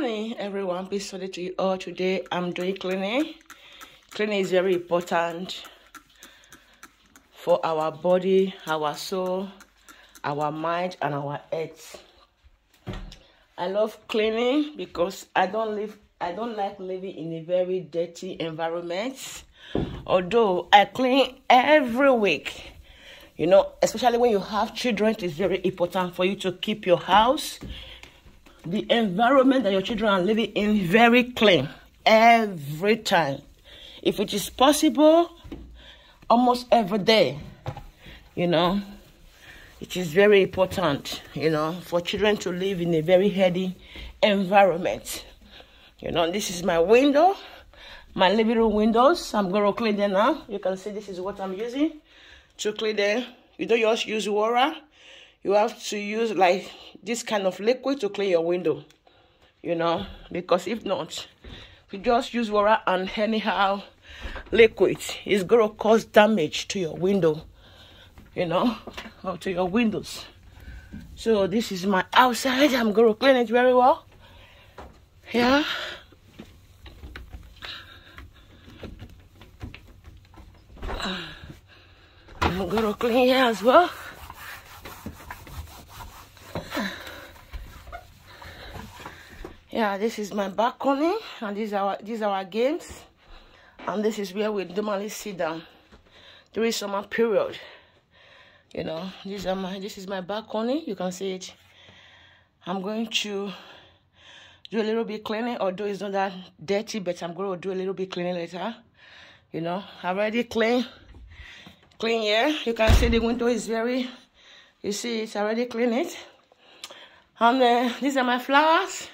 morning, everyone. Peace be to you all. Today, I'm doing cleaning. Cleaning is very important for our body, our soul, our mind, and our health. I love cleaning because I don't live. I don't like living in a very dirty environment. Although I clean every week, you know, especially when you have children, it is very important for you to keep your house the environment that your children are living in very clean every time. If it is possible, almost every day, you know, it is very important, you know, for children to live in a very healthy environment. You know, this is my window, my living room windows. I'm going to clean them now. You can see this is what I'm using to clean them. You don't just use water you have to use like this kind of liquid to clean your window you know because if not if you just use water and anyhow liquid it's gonna cause damage to your window you know or to your windows. So this is my outside i'm gonna clean it very well. Yeah. I'm gonna clean here as well yeah this is my balcony and these are these are our games. And this is where we normally sit down during summer period. You know these are my this is my balcony. You can see it. I'm going to do a little bit cleaning although it's not that dirty but i'm going to do a little bit cleaning later. You know i've already clean clean here. You can see the window is very you see it's already clean it. And uh, these are my flowers